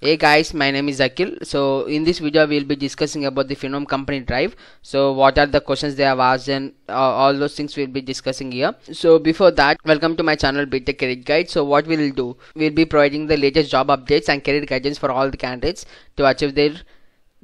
Hey guys, my name is Akhil. So in this video we'll be discussing about the Phenom company drive. So what are the questions they have asked and uh, all those things we'll be discussing here. So before that, welcome to my channel BTech Career Guide. So what we'll do, we'll be providing the latest job updates and career guidance for all the candidates to achieve their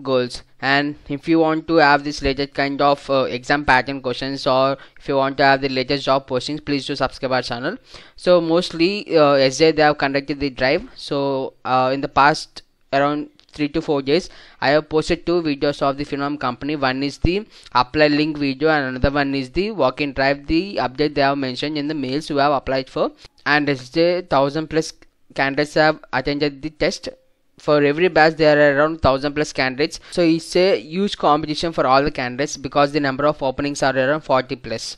goals. And if you want to have this latest kind of uh, exam pattern questions or if you want to have the latest job postings please do subscribe our channel. So mostly uh, they have conducted the drive. So uh, in the past around three to four days i have posted two videos of the phenom company. One is the apply link video and another one is the walk-in drive the update they have mentioned in the mails you have applied for. And SJ thousand plus candidates have attended the test for every batch there are around 1000 plus candidates. So it's a huge competition for all the candidates because the number of openings are around 40 plus.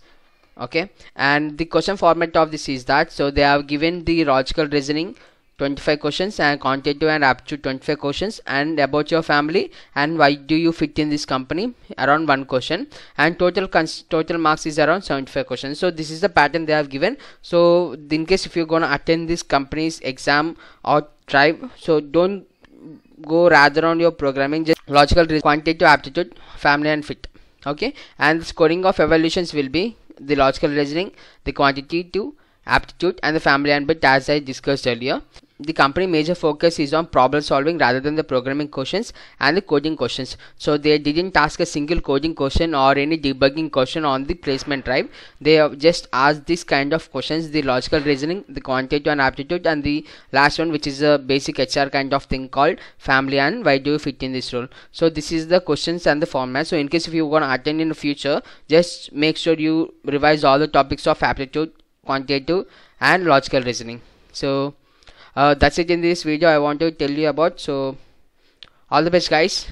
Okay? And the question format of this is that so they have given the logical reasoning 25 questions and quantitative and aptitude 25 questions. And about your family and why do you fit in this company? Around one question. And total total marks is around 75 questions. So this is the pattern they have given. So in case if you're gonna attend this company's exam or drive so don't go rather on your programming just logical quantitative aptitude family and fit. Okay? And the scoring of evaluations will be the logical reasoning the quantitative aptitude and the family and bit as I discussed earlier the company major focus is on problem solving rather than the programming questions and the coding questions. So they didn't ask a single coding question or any debugging question on the placement drive. They have just asked this kind of questions the logical reasoning the quantitative and aptitude and the last one which is a basic hr kind of thing called family and why do you fit in this role. So this is the questions and the format. So in case if you want to attend in the future just make sure you revise all the topics of aptitude quantitative and logical reasoning. So uh, that's it in this video. I want to tell you about so all the best guys